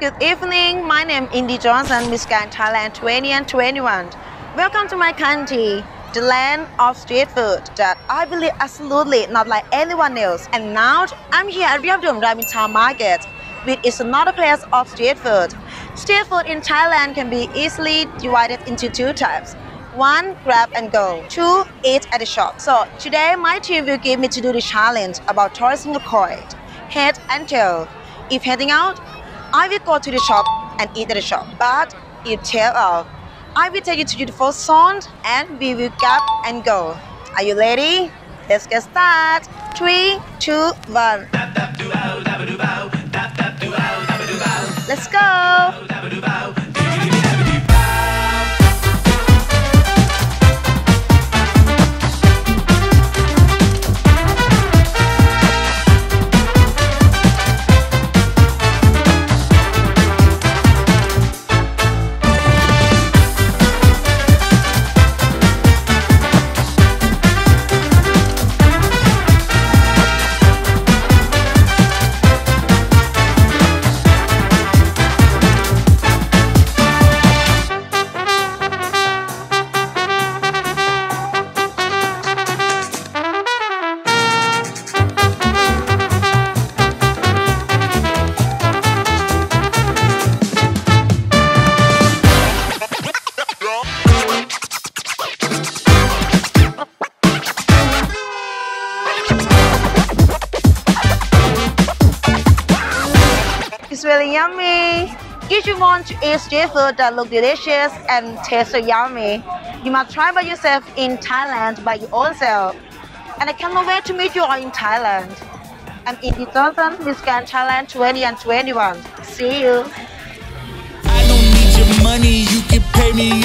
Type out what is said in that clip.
good evening. My name is Indy Johnson, Miss Grand Thailand 20 and 21. Welcome to my country, the land of street food that I believe absolutely not like anyone else. And now I'm here at Ryabdum Ramintown Market, which is another place of street food. Street food in Thailand can be easily divided into two types. One, grab and go. Two, eat at the shop. So today my team will give me to do the challenge about tourism coin, head and tail. If heading out, I will go to the shop and eat at the shop. But if tail out, I will take you to the first zone and we will grab and go. Are you ready? Let's get started. Three, two, one. Let's go. is really yummy. If you want to eat street food that look delicious and taste so yummy, you must try by yourself in Thailand by your own self. And I cannot wait to meet you all in Thailand. I'm Indy Johnson, Miss Grand Thailand 20 and 21. See you. I don't need your money, you can pay me